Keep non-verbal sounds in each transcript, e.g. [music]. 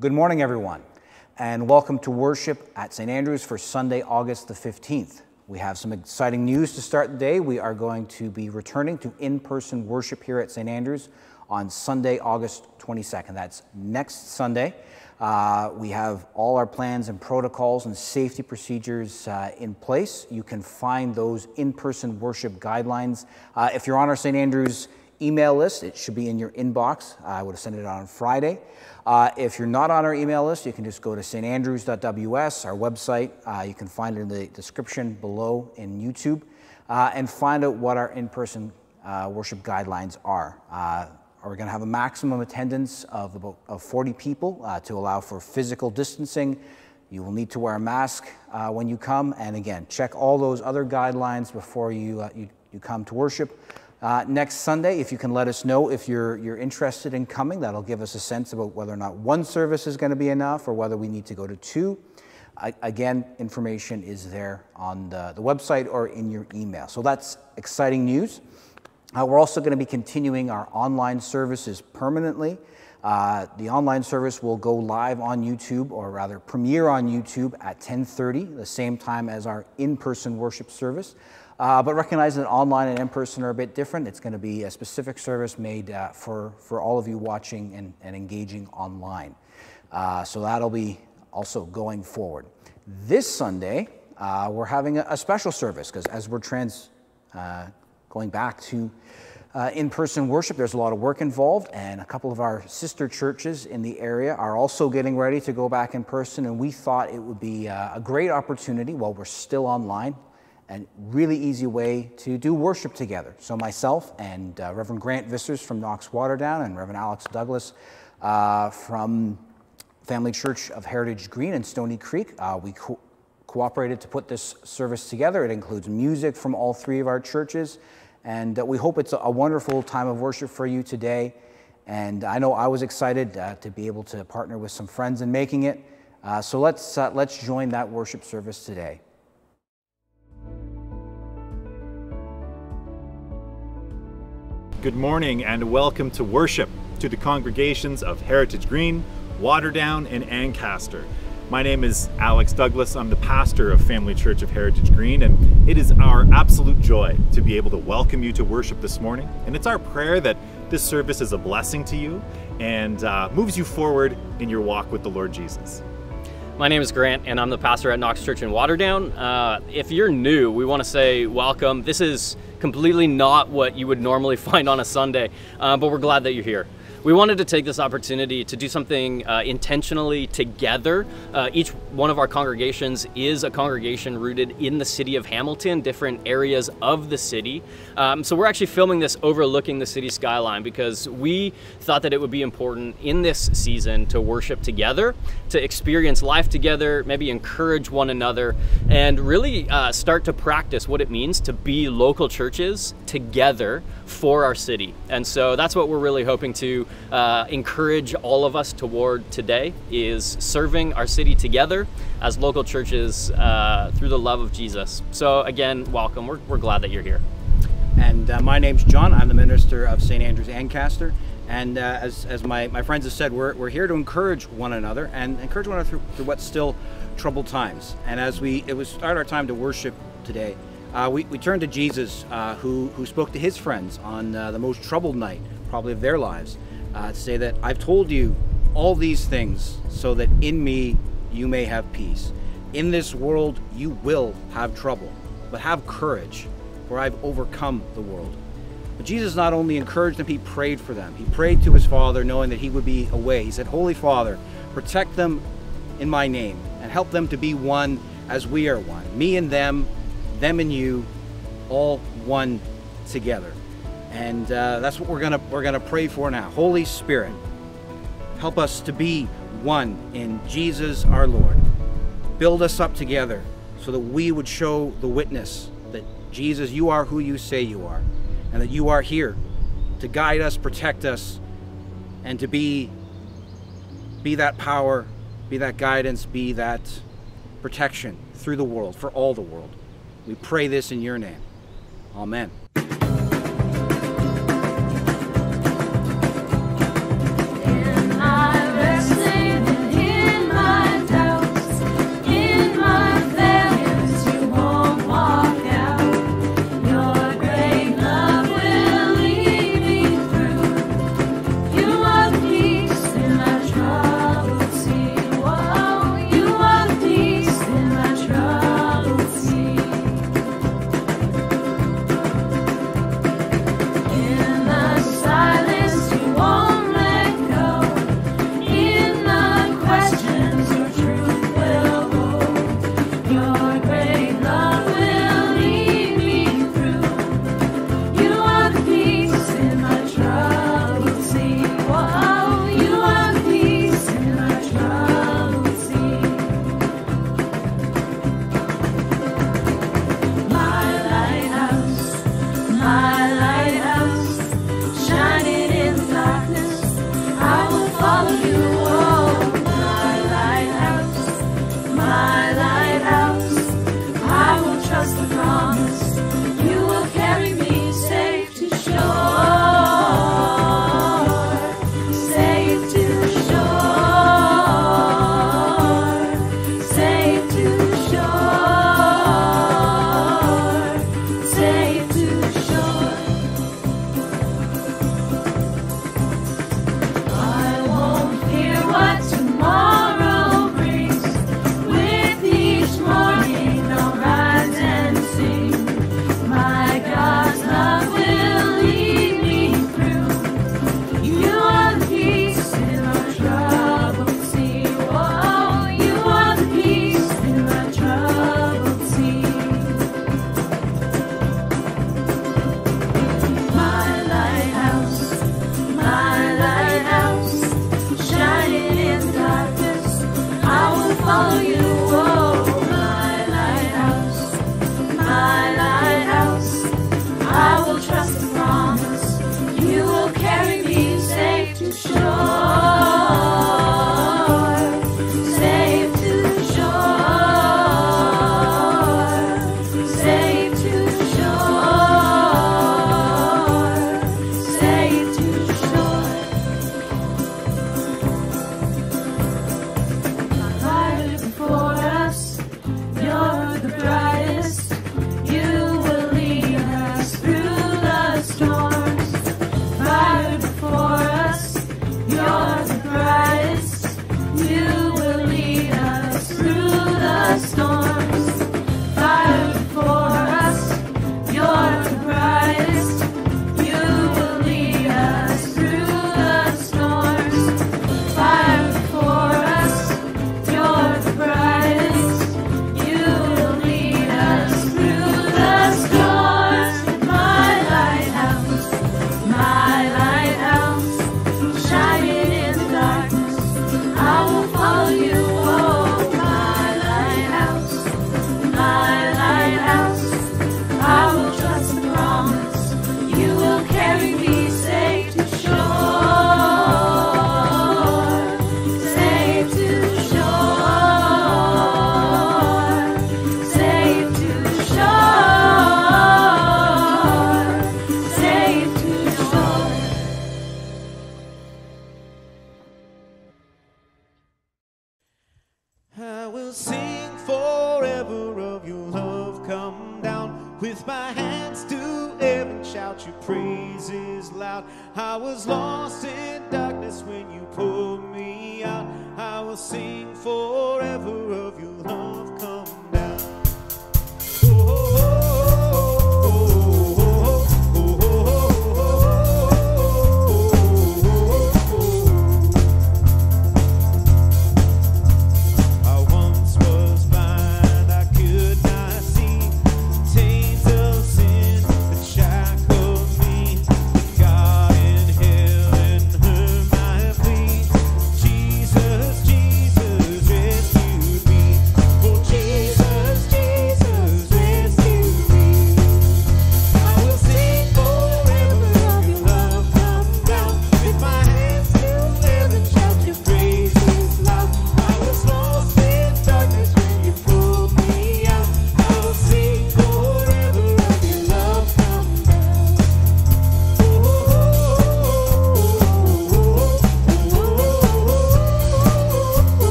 Good morning, everyone, and welcome to worship at St. Andrews for Sunday, August the 15th. We have some exciting news to start the day. We are going to be returning to in person worship here at St. Andrews on Sunday, August 22nd. That's next Sunday. Uh, we have all our plans and protocols and safety procedures uh, in place. You can find those in person worship guidelines. Uh, if you're on our St. Andrews email list. It should be in your inbox. I would have sent it out on Friday. Uh, if you're not on our email list, you can just go to standrews.ws, our website. Uh, you can find it in the description below in YouTube uh, and find out what our in person uh, worship guidelines are. Uh, we're going to have a maximum attendance of about of 40 people uh, to allow for physical distancing. You will need to wear a mask when you come. And again, check all those other guidelines before you, you, you come to worship. Uh, next Sunday, if you can let us know if you're, you're interested in coming, that'll give us a sense about whether or not one service is going to be enough or whether we need to go to two. I, again, information is there on the, the, website or in your email. So that's exciting news. Uh, we're also going to be continuing our online services permanently. Uh, the online service will go live on YouTube, or rather premiere on YouTube at 10:30, the same time as our in-person worship service. Uh, but recognize that online and in-person are a bit different. It's going to be a specific service made uh, for, for all of you watching and, and engaging online. Uh, so that'll be also going forward. This Sunday, uh, we're having a, a special service because as we're trans, uh, going back to uh, in-person worship, there's a lot of work involved, and a couple of our sister churches in the area are also getting ready to go back in person, and we thought it would be a great opportunity while we're still online and really easy way to do worship together. So myself and uh, Reverend Grant Vissers from Knox Waterdown and Reverend Alex Douglas uh, from Family Church of Heritage Green in Stoney Creek, uh, we co cooperated to put this service together. It includes music from all three of our churches, and uh, we hope it's a, a, wonderful time of worship for you today. And I know I was excited uh, to be able to partner with some friends in making it. Uh, so let's, let's join that worship service today. Good morning and welcome to worship to the congregations of Heritage Green, Waterdown, and Ancaster. My name is Alex Douglas. I'm the pastor of Family Church of Heritage Green, and it is our absolute joy to be able to welcome you to worship this morning. And it's our prayer that this service is a blessing to you and uh, moves you forward in your walk with the Lord Jesus. My name is Grant, and I'm the pastor at Knox Church in Waterdown. Uh, if you're new, we want to say welcome. This is completely not what you would normally [laughs] find on a Sunday, uh, but we're glad that you're here. We wanted to take this opportunity to do something uh, intentionally together. Uh, each one of our congregations is a congregation rooted in the city of Hamilton, different areas of the city. Um, so we're actually filming this overlooking the city skyline because we thought that it would be important in this season to worship together, to experience life together, maybe encourage one another, and really uh, start to practice what it means to be local churches together for our city. And so that's what we're really hoping to uh, encourage all of us toward today is serving our city together as local churches uh, through the love of Jesus. So again, welcome. We're, we're glad that you're here. And uh, my name's John. I'm the minister of St. Andrews Ancaster. And uh, as, as my, my friends have said, we're, we're here to encourage one another and encourage one another through, through what's still troubled times. And as we it was start our time to worship today, uh, we, we turn to Jesus, uh, who, who spoke to his friends on uh, the most troubled night, probably of their lives, uh, to say that I've told you all these things so that in me you may have peace. In this world you will have trouble, but have courage, for I've overcome the world. But Jesus not only encouraged them, he prayed for them. He prayed to his Father, knowing that he would be away. He said, Holy Father, protect them in my name and help them to be one as we are one. Me and them, them and you, all one together. And uh, that's what we're gonna we're gonna pray for now. Holy Spirit, help us to be one in Jesus our Lord. Build us up together so that we would show the witness that Jesus, you are who you say you are, and that you are here to guide us, protect us, and to be be that power, be that guidance, be that protection through the world, for all the world. We pray this in your name. Amen.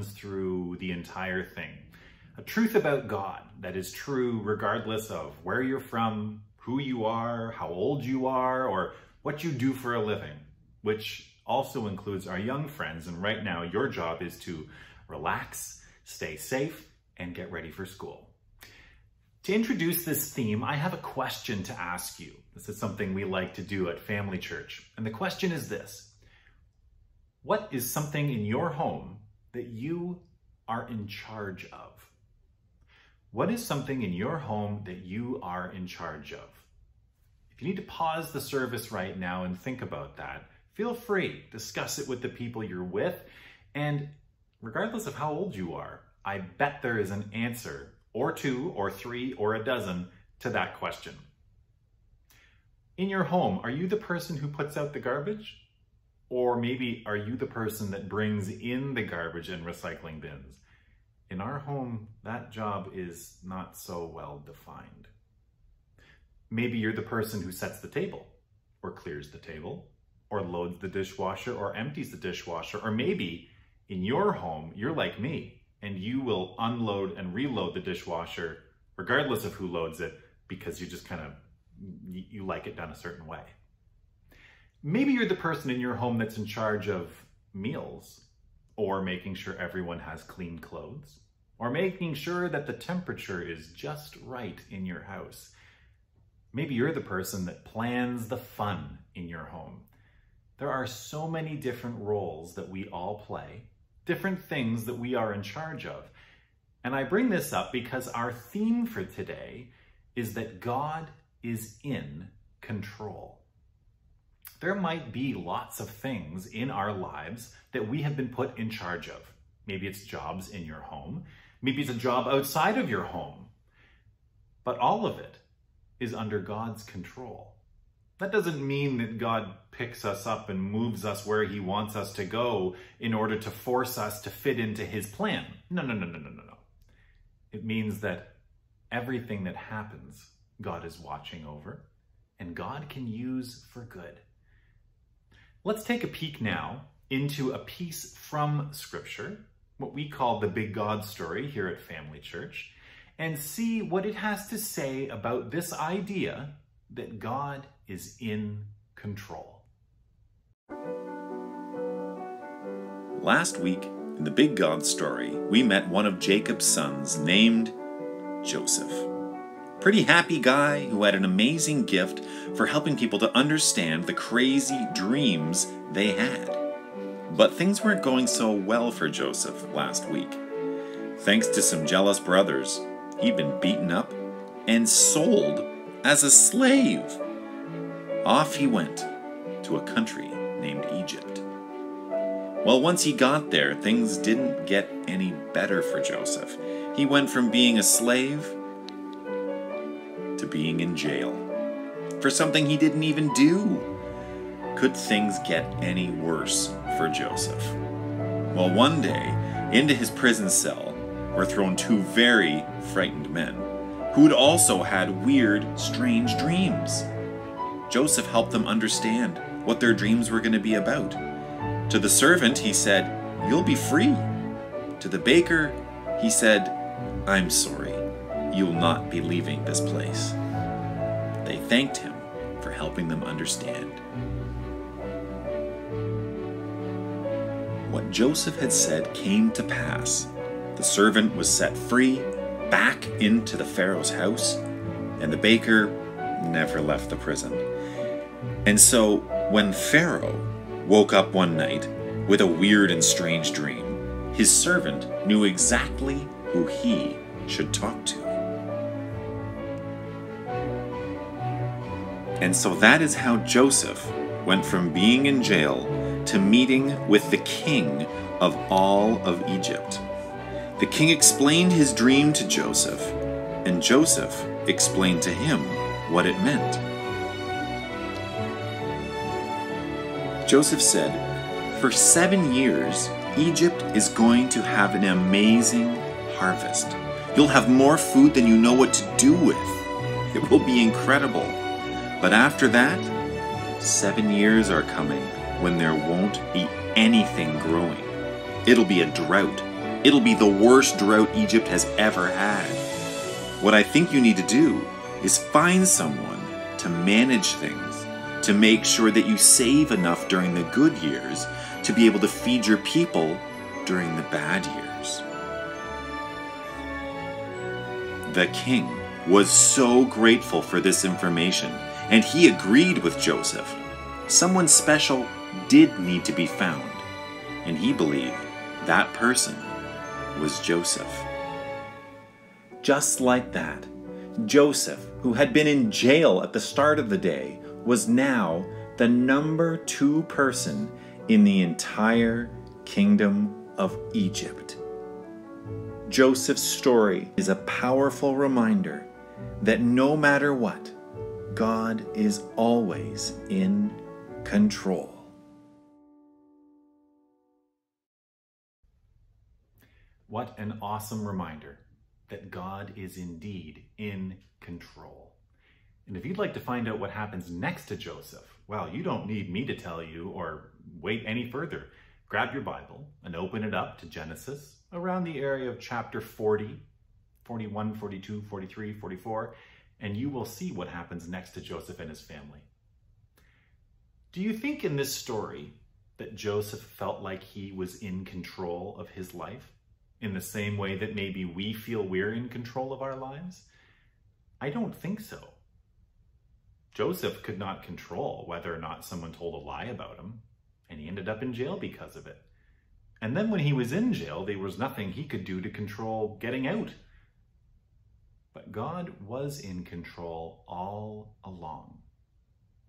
Runs through the entire thing. A truth about God that is true regardless of where you're from, who you are, how old you are, or what you do for a living, which also includes our young friends. And right now, your job is to relax, stay safe, and get ready for school. To introduce this theme, I have a question to ask you. This is something we like to do at Family Church. And the question is this What is something in your home that you are in charge of? What is something in your home that you are in charge of? If you need to pause the service right now and think about that, feel free. Discuss it with the people you're with. And regardless of how old you are, I bet there is an answer or two or three or a dozen to that question. In your home, are you the person who puts out the garbage? Or maybe are you the person that brings in the garbage and recycling bins? In our home, that job is not so well defined. Maybe you're the person who sets the table, or clears the table, or loads the dishwasher, or empties the dishwasher, or maybe in your home, you're like me, and you will unload and reload the dishwasher regardless of who loads it because you just kind of you like it done a certain way. Maybe you're the person in your home that's in charge of meals or making sure everyone has clean clothes or making sure that the temperature is just right in your house. Maybe you're the person that plans the fun in your home. There are so many different roles that we all play, different things that we are in charge of. And I bring this up because our theme for today is that God is in control. There might be lots of things in our lives that we have been put in charge of. Maybe it's jobs in your home. Maybe it's a job outside of your home. But all of it is under God's control. That doesn't mean that God picks us up and moves us where he wants us to go in order to force us to fit into his plan. No, no, no, no, no, no, no. It means that everything that happens, God is watching over and God can use for good. Let's take a peek now into a piece from Scripture, what we call the Big God story here at Family Church, and see what it has to say about this idea that God is in control. Last week, in the Big God story, we met one of Jacob's sons named Joseph. Pretty happy guy who had an amazing gift for helping people to understand the crazy dreams they had. But things weren't going so well for Joseph last week. Thanks to some jealous brothers, he'd been beaten up and sold as a slave. Off he went to a country named Egypt. Well, once he got there, things didn't get any better for Joseph. He went from being a slave being in jail for something he didn't even do. Could things get any worse for Joseph? Well, one day, into his prison cell were thrown two very frightened men who'd also had weird, strange dreams. Joseph helped them understand what their dreams were going to be about. To the servant, he said, You'll be free. To the baker, he said, I'm sorry, you'll not be leaving this place. They thanked him for helping them understand. What Joseph had said came to pass. The servant was set free, back into the Pharaoh's house, and the baker never left the prison. And so, when Pharaoh woke up one night with a weird and strange dream, his servant knew exactly who he should talk to. And so that is how Joseph went from being in jail to meeting with the king of all of Egypt. The king explained his dream to Joseph, and Joseph explained to him what it meant. Joseph said, For seven years, Egypt is going to have an amazing harvest. You'll have more food than you know what to do with. It will be incredible. But after that, seven years are coming when there won't be anything growing. It'll be a drought. It'll be the worst drought Egypt has ever had. What I think you need to do is find someone to manage things, to make sure that you save enough during the good years to be able to feed your people during the bad years. The king was so grateful for this information, and he agreed with Joseph. Someone special did need to be found, and he believed that person was Joseph. Just like that, Joseph, who had been in jail at the start of the day, was now the number two person in the entire kingdom of Egypt. Joseph's story is a powerful reminder that no matter what, God is always in control. What an awesome reminder that God is indeed in control. And if you'd like to find out what happens next to Joseph, well, you don't need me to tell you or wait any further. Grab your Bible and open it up to Genesis around the area of chapter 40, 41, 42, 43, 44, and you will see what happens next to Joseph and his family. Do you think in this story that Joseph felt like he was in control of his life in the same way that maybe we feel we're in control of our lives? I don't think so. Joseph could not control whether or not someone told a lie about him, and he ended up in jail because of it. And then when he was in jail, there was nothing he could do to control getting out. But God was in control all along.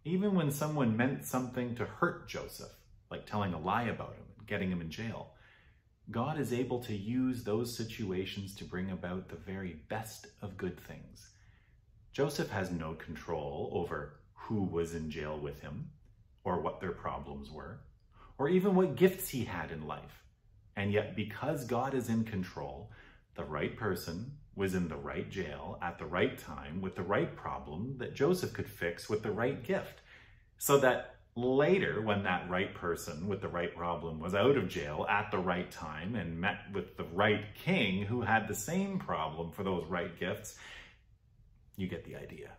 Even when someone meant something to hurt Joseph, like telling a lie about him and getting him in jail, God is able to use those situations to bring about the very best of good things. Joseph has no control over who was in jail with him, or what their problems were, or even what gifts he had in life. And yet, because God is in control, the right person was in the right jail at the right time with the right problem that Joseph could fix with the right gift. So that later, when that right person with the right problem was out of jail at the right time and met with the right king who had the same problem for those right gifts, you get the idea.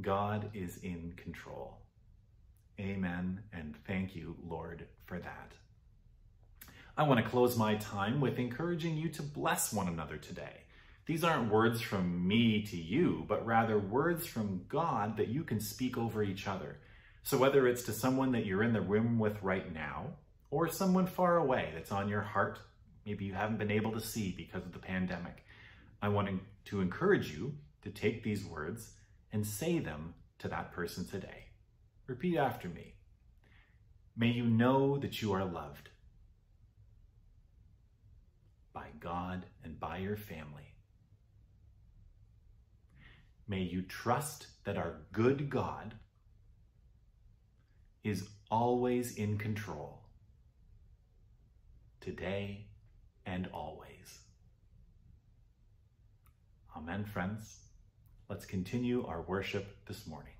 God is in control. Amen. And thank you, Lord, for that. I want to close my time with encouraging you to bless one another today. These aren't words from me to you, but rather words from God that you can speak over each other. So whether it's to someone that you're in the room with right now, or someone far away that's on your heart, maybe you haven't been able to see because of the pandemic, I want to encourage you to take these words and say them to that person today. Repeat after me. May you know that you are loved by God and by your family. May you trust that our good God is always in control, today and always. Amen, friends. Let's continue our worship this morning.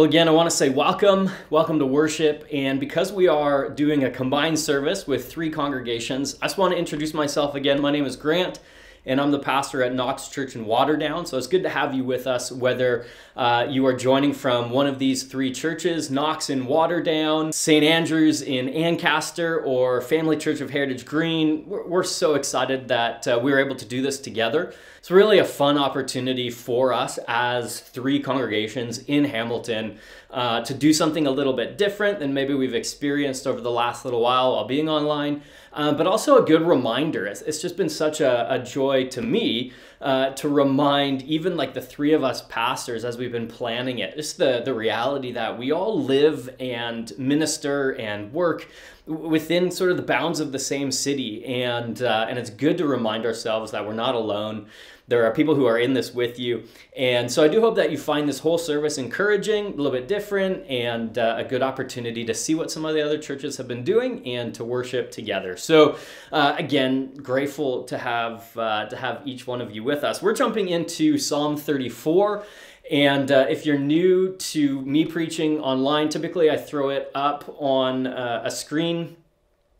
Well, again, I want to say welcome, welcome to worship. And because we are doing a combined service with three congregations, I just want to introduce myself again. My name is Grant, and I'm the pastor at Knox Church in Waterdown. So it's good to have you with us, whether uh, you are joining from one of these three churches Knox in Waterdown, St. Andrews in Ancaster, or Family Church of Heritage Green. We're, we're so excited that uh, we were able to do this together. It's really a fun opportunity for us as three congregations in Hamilton uh, to do something a little bit different than maybe we've experienced over the last little while while being online, uh, but also a good reminder. It's, it's just been such a, a joy to me uh, to remind even like the three of us pastors as we've been planning it, just the, the reality that we all live and minister and work within sort of the bounds of the same city and uh, and it's good to remind ourselves that we're not alone there are people who are in this with you. And so i do hope that you find this whole service encouraging a little bit different and uh, a good opportunity to see what some of the other churches have been doing and to worship together. So uh, again grateful to have uh, to have each one of you with us. We're jumping into psalm 34 and uh, if you're new to me preaching online, typically I throw it up on uh, a screen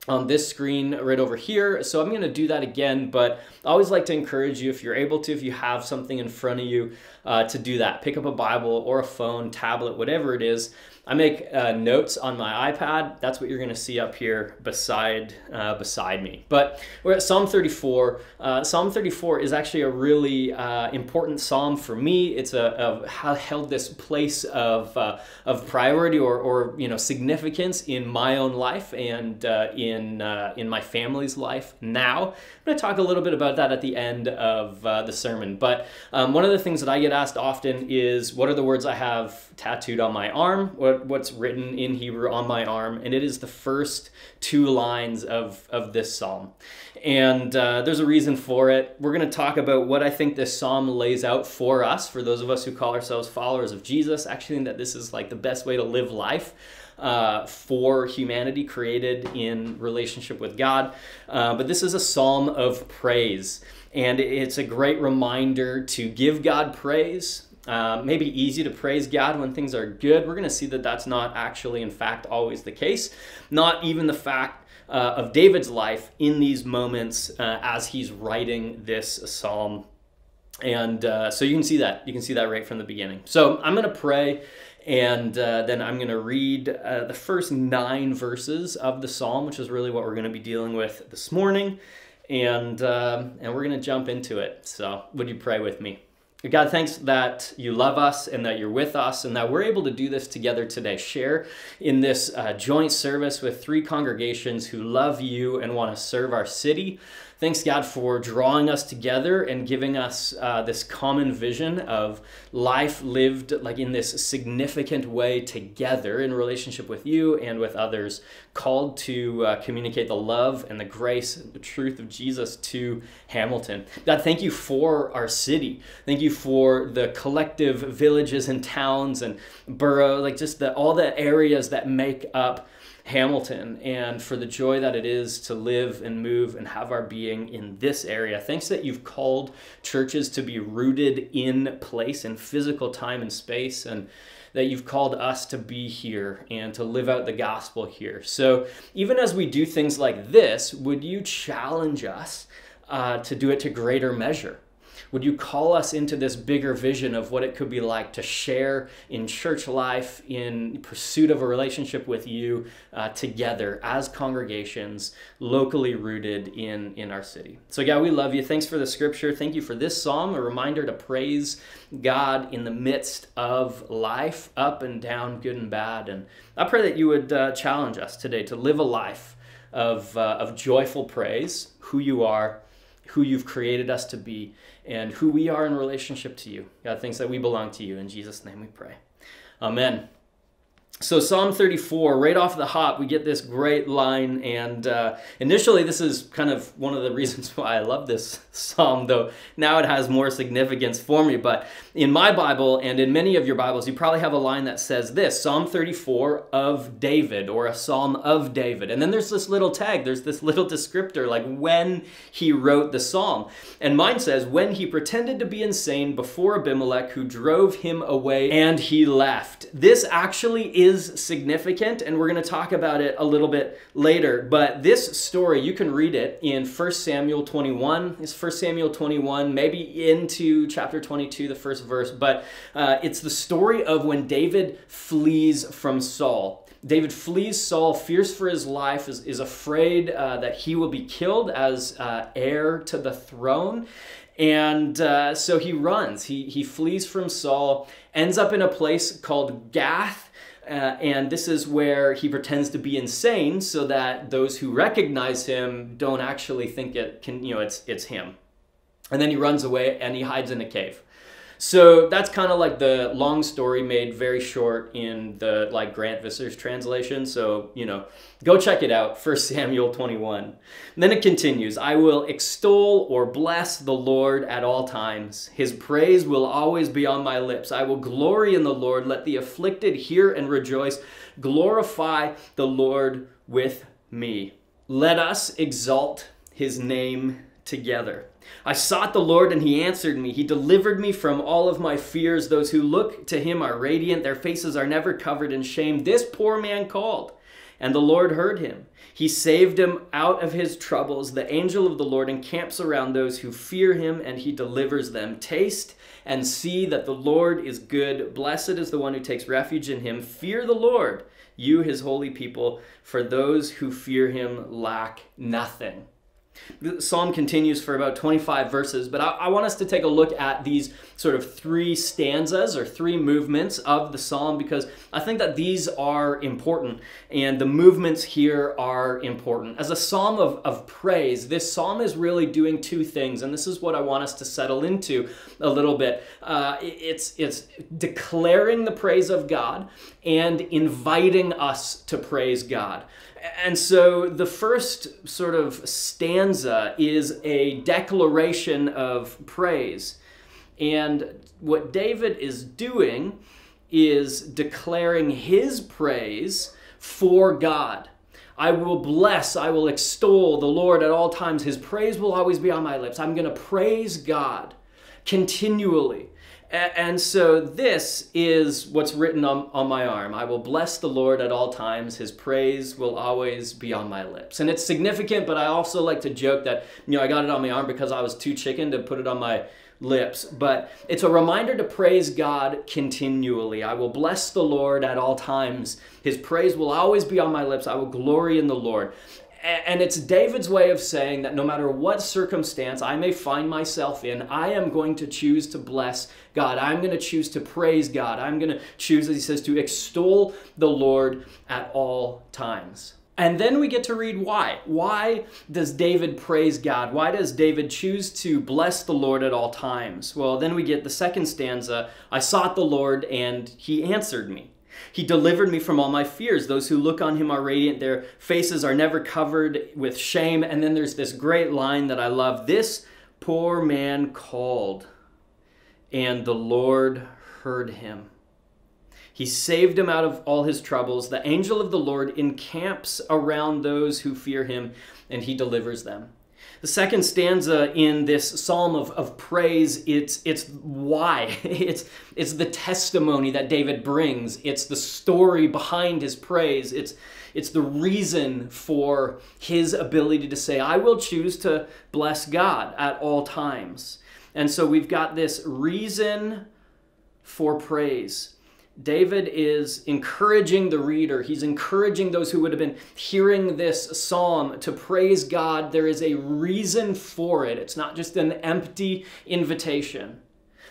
on this screen right over here. So I'm going to do that again, but I always like to encourage you, if you're able to, if you have something in front of you, uh, to do that. Pick up a Bible or a phone, tablet, whatever it is. I make uh, notes on my iPad. That's what you're going to see up here beside uh, beside me. But we're at Psalm 34. Uh, psalm 34 is actually a really uh, important psalm for me. It's a, a held this place of uh, of priority or, or you know significance in my own life and uh, in in my family's life. Now going to talk a little bit about that at the end of the sermon. But um, one of the things that I get asked often is, what are the words I have tattooed on my arm? What what's written in Hebrew on my arm, and it is the first two lines of, of this psalm. And uh, there's a reason for it. We're going to talk about what I think this psalm lays out for us, for those of us who call ourselves followers of Jesus. Actually, that this is like the best way to live life. Uh, for humanity created in relationship with God. Uh, but this is a psalm of praise, and it's a great reminder to give God praise, uh, maybe easy to praise God when things are good. We're going to see that that's not actually, in fact, always the case. Not even the fact uh, of David's life in these moments uh, as he's writing this psalm. And uh, so you can see that. You can see that right from the beginning. So I'm going to pray. And uh, then I'm going to read uh, the first nine verses of the psalm, which is really what we're going to be dealing with this morning. And, and we're going to jump into it. So, would you pray with me? God, thanks that you love us and that you're with us and that we're able to do this together today. Share in this uh, joint service with three congregations who love you and want to serve our city. Thanks, God, for drawing us together and giving us uh, this common vision of life lived like in this significant way together in relationship with you and with others, called to uh, communicate the love and the grace and the truth of Jesus to Hamilton. God, thank you for our city. Thank you for the collective villages and towns and borough, like just the, all the areas that make up Hamilton and for the joy that it is to live and move and have our being in this area. Thanks that you've called churches to be rooted in place in physical time and space and that you've called us to be here and to live out the gospel here. So even as we do things like this, would you challenge us uh, to do it to greater measure? Would you call us into this bigger vision of what it could be like to share in church life, in pursuit of a relationship with you uh, together as congregations, locally rooted in, in our city? So, God, we love you. Thanks for the scripture. Thank you for this psalm, a reminder to praise God in the midst of life, up and down, good and bad. And I pray that you would uh, challenge us today to live a life of, uh, of joyful praise, who you are, who you've created us to be, and who we are in relationship to you. God, things that we belong to you. In Jesus' name we pray. Amen. So Psalm 34, right off the hop, we get this great line, and uh, initially this is kind of one of the [laughs] reasons why I love this psalm, though now it has more significance for me. But in my Bible and in many of your Bibles, you probably have a line that says this: Psalm 34 of David, or a Psalm of David. And then there's this little tag, there's this little descriptor, like when he wrote the psalm. And mine says, when he pretended to be insane before Abimelech, who drove him away, and he left. This actually is significant, and we're going to talk about it a little bit later. But this story, you can read it in 1 Samuel 21. It's 1 Samuel 21, maybe into chapter 22, the first verse. But uh, it's the story of when David flees from Saul. David flees Saul, fears for his life, is, is afraid uh, that he will be killed as uh, heir to the throne. And uh, so he runs. He, he flees from Saul, ends up in a place called Gath. Uh, and this is where he pretends to be insane so that those who recognize him don't actually think it can, you know, it's, it's him. And then he runs away and he hides in a cave. So that's kind of like the long story made very short in the like Grant Vissers' translation. So, you know, go check it out, 1 Samuel 21. And then it continues I will extol or bless the Lord at all times. His praise will always be on my lips. I will glory in the Lord. Let the afflicted hear and rejoice. Glorify the Lord with me. Let us exalt his name together. I sought the Lord and he answered me. He delivered me from all of my fears. Those who look to him are radiant, their faces are never covered in shame. This poor man called, and the Lord heard him. He saved him out of his troubles. The angel of the Lord encamps around those who fear him, and he delivers them. Taste and see that the Lord is good. Blessed is the one who takes refuge in him. Fear the Lord, you his holy people, for those who fear him lack nothing. The psalm continues for about 25 verses, but I, I, want us to take a look at these sort of three stanzas or three movements of the psalm because I think that these are important and the movements here are important. As a psalm of, of praise, this psalm is really doing two things, and this is what I want us to settle into a little bit. Uh, it's, it's declaring the praise of God and inviting us to praise God. And so the first sort of stanza is a declaration of praise. And what David is doing is declaring his praise for God. I will bless, I will extol the Lord at all times. His praise will always be on my lips. I'm going to praise God continually. And so this is what's written on, on my arm. I will bless the Lord at all times. His praise will always be on my lips. And it's significant, but I also like to joke that, you know, I got it on my arm because I was too chicken to put it on my lips. But it's a reminder to praise God continually. I will bless the Lord at all times. His praise will always be on my lips. I will glory in the Lord. And it's David's way of saying that no matter what circumstance I may find myself in, I am going to choose to bless God. I'm going to choose to praise God. I'm going to choose, as he says, to extol the Lord at all times. And then we get to read why. Why does David praise God? Why does David choose to bless the Lord at all times? Well, then we get the second stanza I sought the Lord and he answered me. He delivered me from all my fears. Those who look on him are radiant. Their faces are never covered with shame. And then there's this great line that I love This poor man called, and the Lord heard him. He saved him out of all his troubles. The angel of the Lord encamps around those who fear him, and he delivers them. The second stanza in this psalm of, of praise, it's, it's why. [laughs] It's, it's the testimony that David brings. It's the story behind his praise. It's, it's the reason for his ability to say, I will choose to bless God at all times. And so we've got this reason for praise. David is encouraging the reader. He's encouraging those who would have been hearing this psalm to praise God. There is a reason for it. It's not just an empty invitation.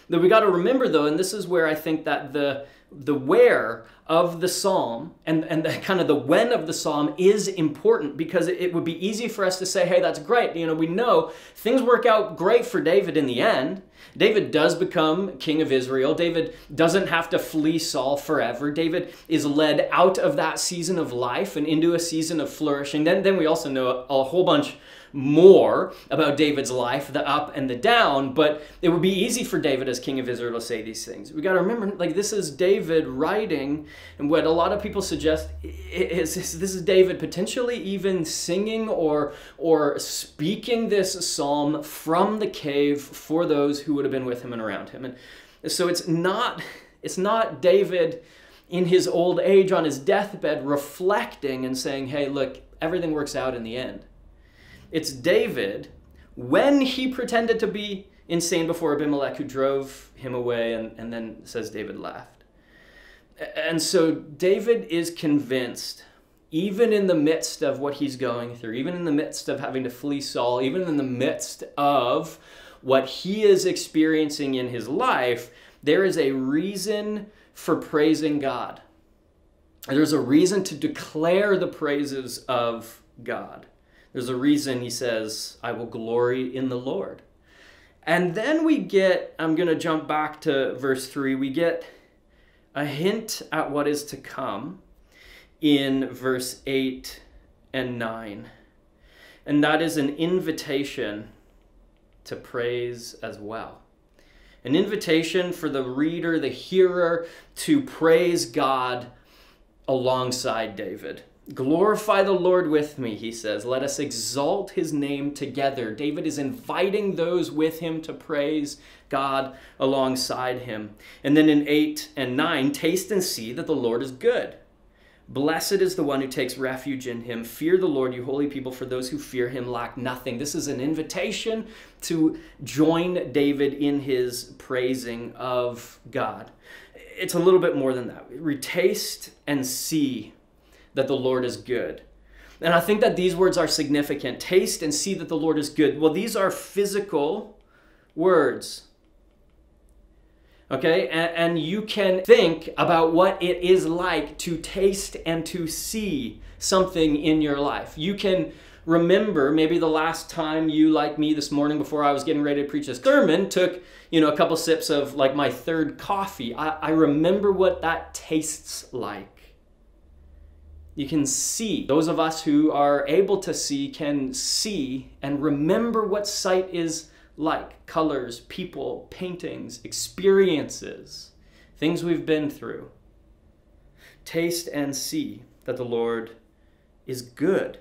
That we got to remember though, and this is where I think that the the where of the psalm and, and the [laughs] kind of the when of the psalm is important because it, would be easy for us to say, hey, that's great. You know, we know things work out great for David in the end. David does become king of Israel. David doesn't have to flee Saul forever. David is led out of that season of life and into a season of flourishing. Then, then we also know a whole bunch more about David's life, the up and the down, but it would be easy for David as king of Israel to say these things. We got to remember, like, this is David writing, and what a lot of people suggest is, is this is David potentially even singing or, or speaking this psalm from the cave for those who would have been with him and around him. And so it's not, it's not David in his old age on his deathbed reflecting and saying, hey, look, everything works out in the end. It's David when he pretended to be insane before Abimelech, who drove him away, and, and then says David laughed. And so David is convinced, even in the midst of what he's going through, even in the midst of having to flee Saul, even in the midst of what he is experiencing in his life, there is a reason for praising God. There's a reason to declare the praises of God. There's a reason he says, I will glory in the Lord. And then we get, I'm going to jump back to verse 3, we get a hint at what is to come in verse 8 and 9. And that is an invitation to praise as well. An invitation for the reader, the hearer, to praise God alongside David. Glorify the Lord with me, he says. Let us exalt his name together. David is inviting those with him to praise God alongside him. And then in 8 and 9, taste and see that the Lord is good. Blessed is the one who takes refuge in him. Fear the Lord, you holy people, for those who fear him lack nothing. This is an invitation to join David in his praising of God. It's a little bit more than that. Retaste and see that the Lord is good. And I think that these words are significant. Taste and see that the Lord is good. Well, these are physical words. Okay, and, and, you can think about what it is like to taste and to see something in your life. You can remember maybe the last time you, like me this morning before I was getting ready to preach this sermon, took you know a couple sips of like my third coffee. I, I remember what that tastes like. You can see. Those of us who are able to see can see and remember what sight is like colors, people, paintings, experiences, things we've been through. Taste and see that the Lord is good.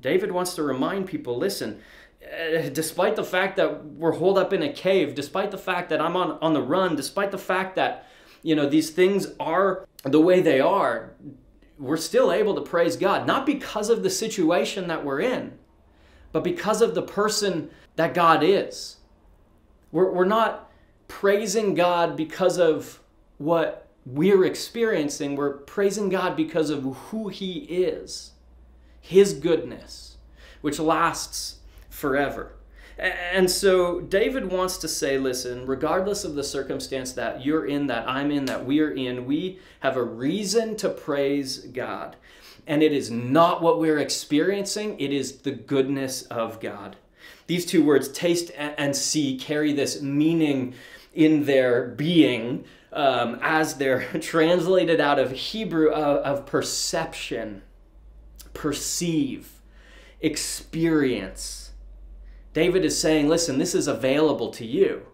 David wants to remind people listen, uh, despite the fact that we're holed up in a cave, despite the fact that I'm on, on the run, despite the fact that you know these things are the way they are, we're still able to praise God, not because of the situation that we're in, but because of the person that God is. We're, we're not praising God because of what we're experiencing, we're praising God because of who He is, His goodness, which lasts forever. And so David wants to say, listen, regardless of the circumstance that you're in, that I'm in, that we're in, we have a reason to praise God. And it is not what we're experiencing, it is the goodness of God. These two words, taste and see, carry this meaning in their being um, as they're [laughs] translated out of Hebrew of, of perception, perceive, experience. David is saying, listen, this is available to you.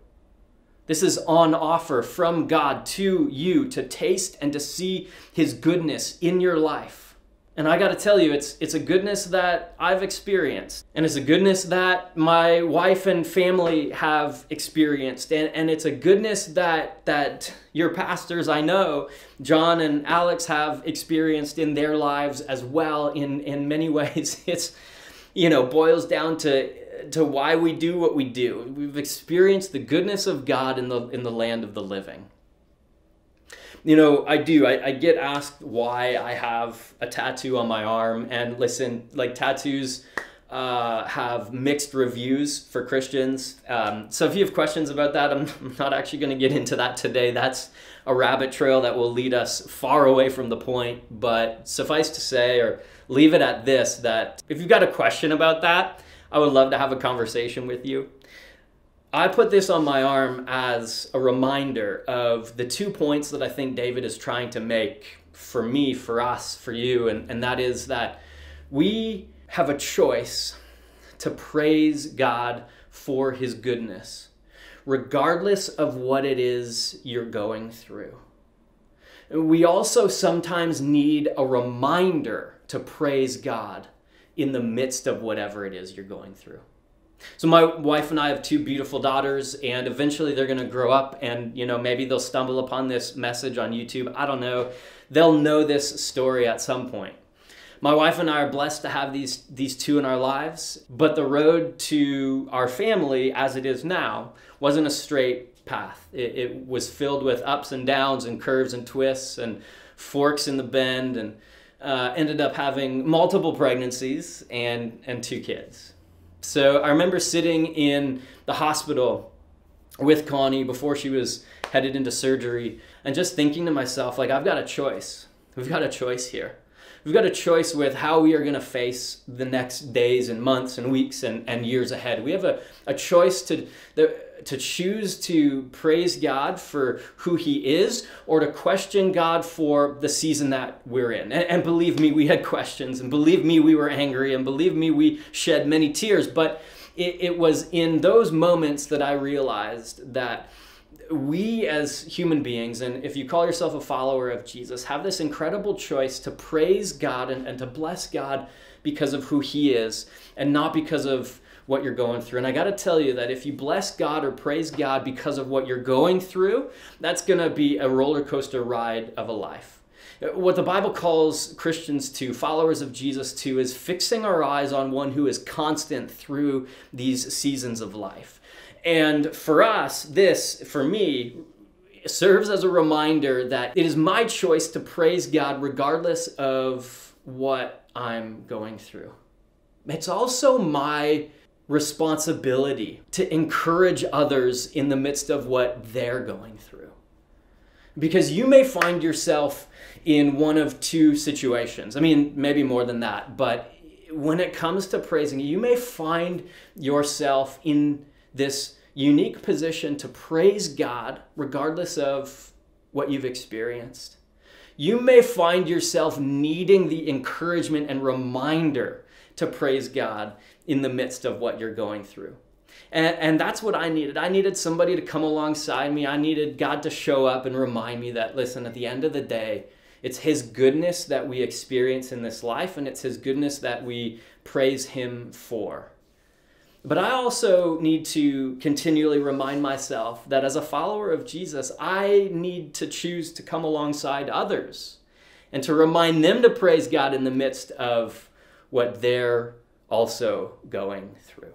This is on offer from God to you to taste and to see His goodness in your life. And I got to tell you, it's, it's a goodness that I've experienced. And it's a goodness that my wife and family have experienced. And, and it's a goodness that, that your pastors, I know, John and Alex, have experienced in their lives as well in, in many [laughs] ways. It's, you know, boils down to, to why we do what we do. We've experienced the goodness of God in the, in the land of the living you know, I do. I, I, get asked why I have a tattoo on my arm. And listen, like tattoos uh, have mixed reviews for Christians. Um, so if you have questions about that, I'm I'm not actually going to get into that today. That's a rabbit trail that will lead us far away from the point. But suffice to say, or leave it at this, that if you've got a question about that, I would love to have a conversation with you. I put this on my arm as a reminder of the two points that I think David is trying to make for me, for us, for you, and, and that is that we have a choice to praise God for his goodness, regardless of what it is you're going through. We also sometimes need a reminder to praise God in the midst of whatever it is you're going through. So my wife and I have two beautiful daughters and eventually they're going to grow up and you know maybe they'll stumble upon this message on YouTube. I don't know. They'll know this story at some point. My wife and I are blessed to have these these two in our lives, but the road to our family as it is now wasn't a straight path. It, it was filled with ups and downs and curves and twists and forks in the bend and uh, ended up having multiple pregnancies and and two kids. So I remember sitting in the hospital with Connie before she was headed into surgery and just thinking to myself, like, I've got a choice. We've got a choice here. We've got a choice with how we are going to face the next days and months and weeks and, and years ahead. We have a, a choice to, the, to choose to praise God for who He is or to question God for the season that we're in. And, and believe me, we had questions, and believe me, we were angry, and believe me, we shed many tears. But it, it was in those moments that I realized that we as human beings, and if you call yourself a follower of Jesus, have this incredible choice to praise God and, and to bless God because of who He is and not because of what you're going through. And I got to tell you that if you bless God or praise God because of what you're going through, that's going to be a roller coaster ride of a life. What the Bible calls Christians to, followers of Jesus to, is fixing our eyes on one who is constant through these seasons of life. And for us, this, for me, serves as a reminder that it is my choice to praise God regardless of what I'm going through. It's also my responsibility to encourage others in the midst of what they're going through. Because you may find yourself in one of two situations. I mean, maybe more than that, but when it comes to praising, you may find yourself in this unique position to praise God regardless of what you've experienced. You may find yourself needing the encouragement and reminder to praise God in the midst of what you're going through. And, and that's what I needed. I needed somebody to come alongside me. I needed God to show up and remind me that, listen, at the end of the day, it's His goodness that we experience in this life, and it's His goodness that we praise Him for. But I also need to continually remind myself that as a follower of Jesus, I need to choose to come alongside others and to remind them to praise God in the midst of what they're also going through.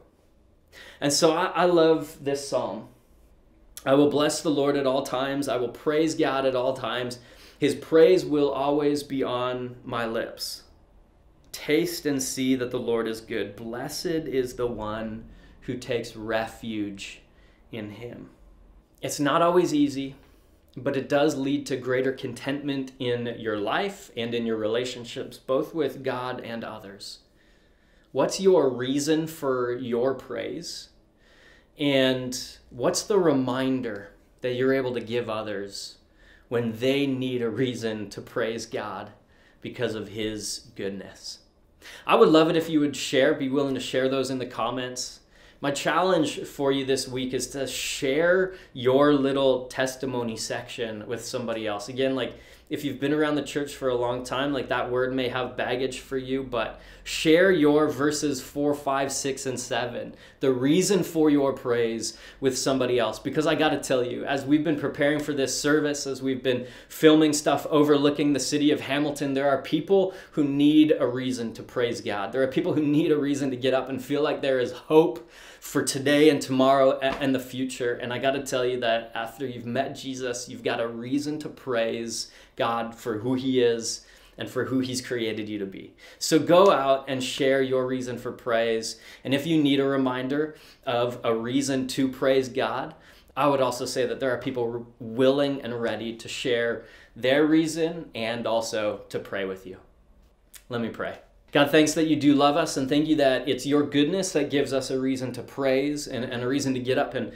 And so I, I love this psalm. I will bless the Lord at all times. I will praise God at all times. His praise will always be on my lips. Taste and see that the Lord is good. Blessed is the one who takes refuge in him. It's not always easy, but it does lead to greater contentment in your life and in your relationships, both with God and others. What's your reason for your praise? And what's the reminder that you're able to give others when they need a reason to praise God because of His goodness? I would love it if you would share, be willing to share those in the comments. My challenge for you this week is to share your little testimony section with somebody else. Again, like if you've been around the church for a long time, like that word may have baggage for you, but share your verses four, five, six, and seven, the reason for your praise with somebody else. Because I got to tell you, as we've been preparing for this service, as we've been filming stuff overlooking the city of Hamilton, there are people who need a reason to praise God. There are people who need a reason to get up and feel like there is hope for today and tomorrow and the future. And I got to tell you that after you've met Jesus, you've got a reason to praise God for who He is and for who He's created you to be. So go out and share your reason for praise. And if you need a reminder of a reason to praise God, I would also say that there are people willing and ready to share their reason and also to pray with you. Let me pray. God, thanks that you do love us, and thank you that it's your goodness that gives us a reason to praise and, and a reason to get up and,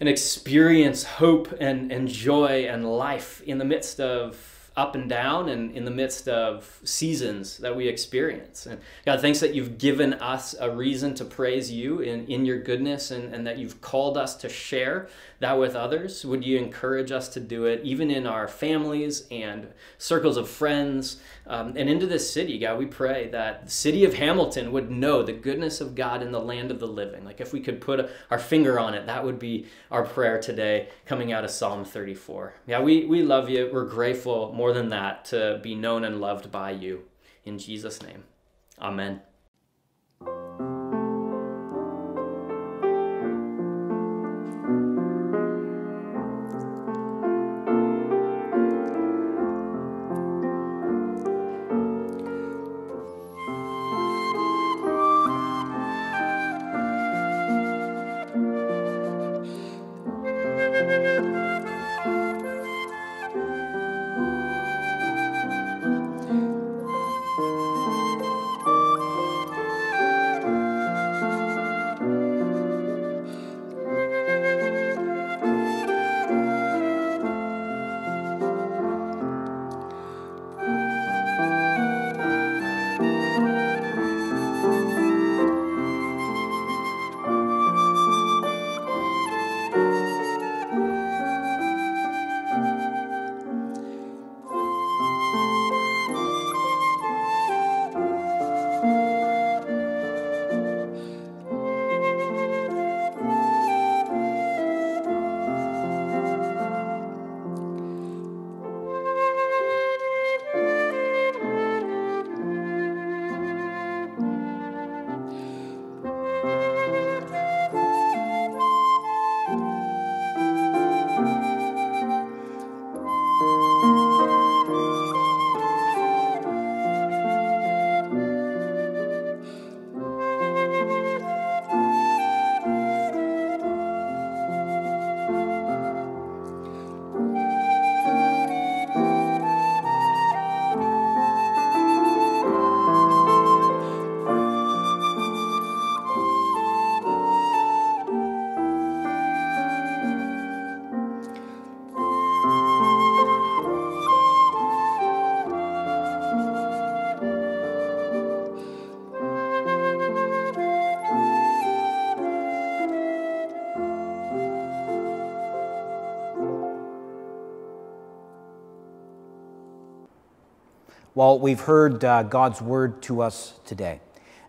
and experience hope and, and joy and life in the midst of up and down and in the midst of seasons that we experience. And God, thanks that you've given us a reason to praise you in, in your goodness and, and that you've called us to share that with others. Would you encourage us to do it even in our families and circles of friends um, and into this city? God, we pray that the city of Hamilton would know the goodness of God in the land of the living. Like if we could put our finger on it, that would be our prayer today coming out of Psalm 34. Yeah, we, we love you. We're grateful more than that to be known and loved by you. In Jesus' name, amen. Well, we've heard uh, God's word to us today,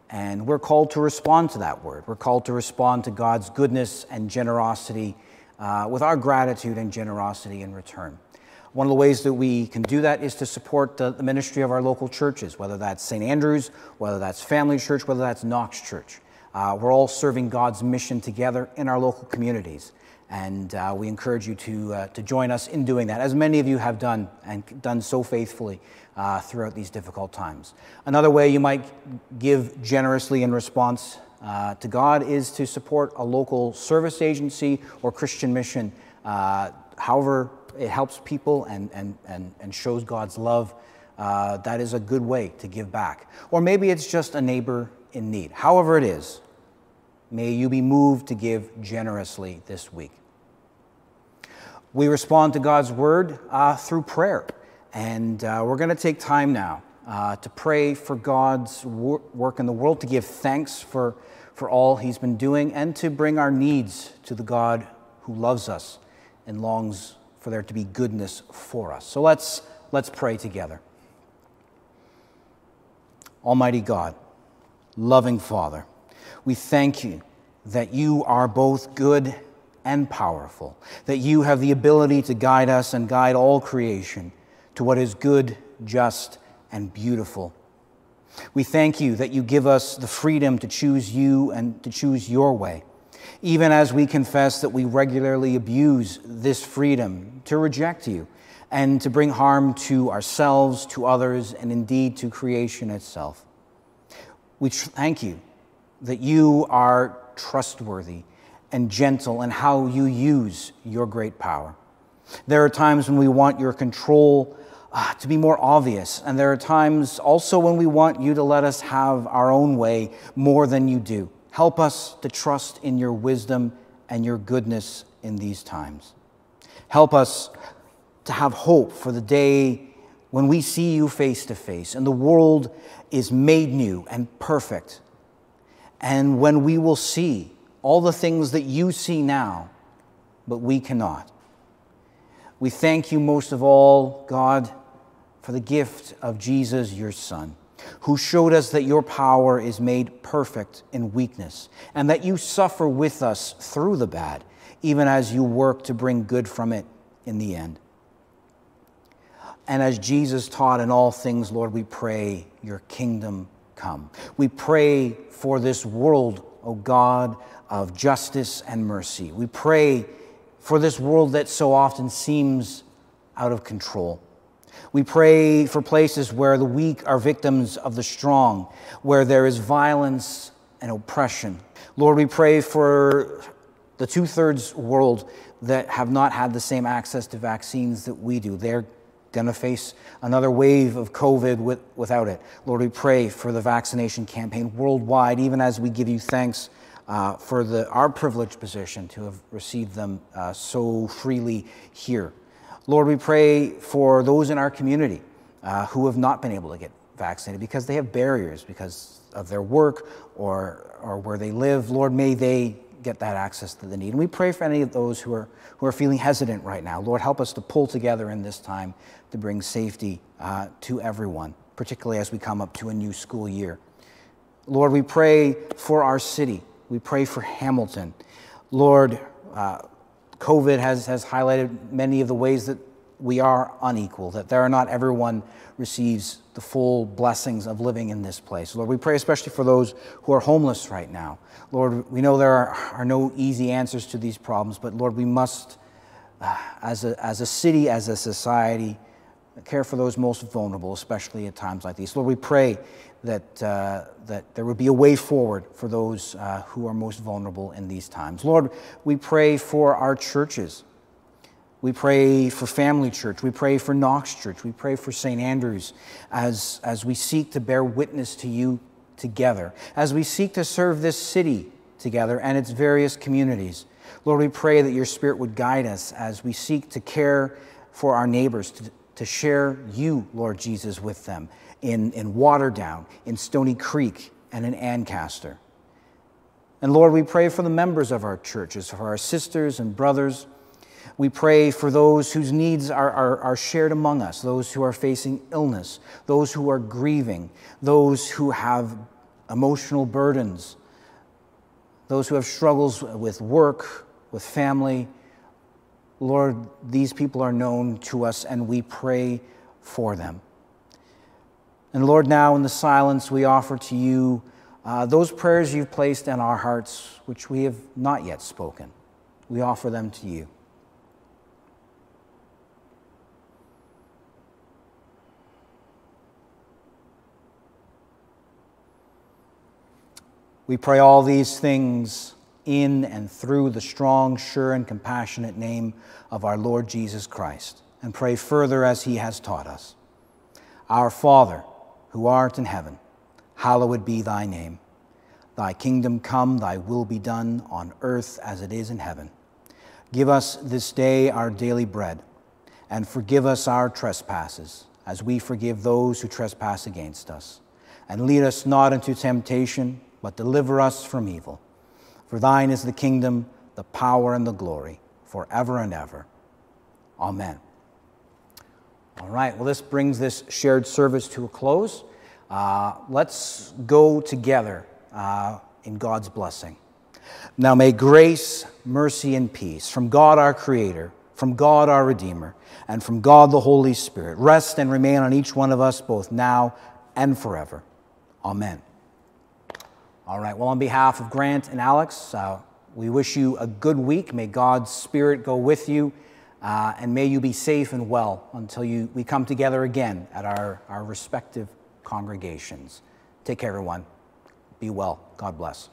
and we're called to respond to that word. We're called to respond to God's goodness and generosity uh, with our gratitude and generosity in return. One of the ways that we can do that is to support the, the ministry of our local churches, whether that's St. Andrew's, whether that's Family Church, whether that's Knox Church. Uh, we're all serving God's mission together in our local communities. And uh, we encourage you to, uh, to join us in doing that, as many of you have done and done so faithfully uh, throughout these difficult times. Another way you might give generously in response uh, to God is to support a local service agency or Christian mission. Uh, however, it helps people and, and, and, and shows God's love. Uh, that is a good way to give back. Or maybe it's just a neighbor in need. However, it is, May you be moved to give generously this week. We respond to God's word uh, through prayer, and uh, we're going to take time now uh, to pray for God's wor- work in the world, to give thanks for, for all He's been doing, and to bring our needs to the God who loves us and longs for there to be goodness for us. So let's, let's pray together. Almighty God, loving Father, we thank you that you are both good and powerful, that you have the ability to guide us and guide all creation to what is good, just, and beautiful. We thank you that you give us the freedom to choose you and to choose your way, even as we confess that we regularly abuse this freedom to reject you and to bring harm to ourselves, to others, and indeed to creation itself. We thank you that you are trustworthy and gentle in how you use your great power. There are times when we want your control uh, to be more obvious, and there are times also when we want you to let us have our own way more than you do. Help us to trust in your wisdom and your goodness in these times. Help us to have hope for the day when we see you face to face and the world is made new and perfect, and when we will see all the things that you see now, but we cannot. We thank you most of all, God, for the gift of Jesus, your Son, who showed us that your power is made perfect in weakness, and that you suffer with us through the bad, even as you work to bring good from it in the end. And as Jesus taught in all things, Lord, we pray your kingdom come. We pray for this world, O God, of justice and mercy. We pray for this world that so often seems out of control. We pray for places where the weak are victims of the strong, where there is violence and oppression. Lord, we pray for the two thirds world that have not had the same access to vaccines that we do. They're going to face another wave of COVID with, without it. Lord, we pray for the vaccination campaign worldwide, even as we give you thanks uh, for the, our privileged position to have received them uh, so freely here. Lord, we pray for those in our community uh, who have not been able to get vaccinated because they have barriers because of their work or, or where they live. Lord, may they get that access that they need. And we pray for any of those who are, who are feeling hesitant right now. Lord, help us to pull together in this time to bring safety uh, to everyone, particularly as we come up to a new school year. Lord, we pray for our city. We pray for Hamilton. Lord, uh, COVID has, has highlighted many of the ways that we are unequal, that there are not everyone receives the full blessings of living in this place. Lord, we pray especially for those who are homeless right now. Lord, we know there are, are no easy answers to these problems, but Lord, we must, uh, as, a, as a city, as a society, care for those most vulnerable, especially at times like these. Lord, we pray that, uh, that there would be a way forward for those uh, who are most vulnerable in these times. Lord, we pray for our churches. We pray for Family Church. We pray for Knox Church. We pray for St. Andrews as, as we seek to bear witness to you together, as we seek to serve this city together and its various communities. Lord, we pray that your Spirit would guide us as we seek to care for our neighbors, to, to share you, Lord Jesus, with them in, in Waterdown, in Stoney Creek, and in Ancaster. And Lord, we pray for the members of our churches, for our sisters and brothers. We pray for those whose needs are, are, are, shared among us, those who are facing illness, those who are grieving, those who have emotional burdens, those who have struggles with work, with family. Lord, these people are known to us and we pray for them. And Lord, now in the silence, we offer to you uh, those prayers you've placed in our hearts, which we have not yet spoken. We offer them to you. We pray all these things in and through the strong, sure, and compassionate name of our Lord Jesus Christ, and pray further as he has taught us. Our Father, who art in heaven, hallowed be thy name. Thy kingdom come, thy will be done on earth as it is in heaven. Give us this day our daily bread, and forgive us our trespasses, as we forgive those who trespass against us. And lead us not into temptation, but deliver us from evil. For thine is the kingdom, the power, and the glory, forever and ever. Amen. All right, well, this brings this shared service to a close. Uh, let's go together uh, in God's blessing. Now, may grace, mercy, and peace from God our Creator, from God our Redeemer, and from God the Holy Spirit rest and remain on each one of us both now and forever. Amen. All right, well, on behalf of Grant and Alex, uh, we wish you a good week. May God's Spirit go with you Uh, and may you be safe and well until you, we come together again at our, our respective congregations. Take care, everyone. Be well. God bless.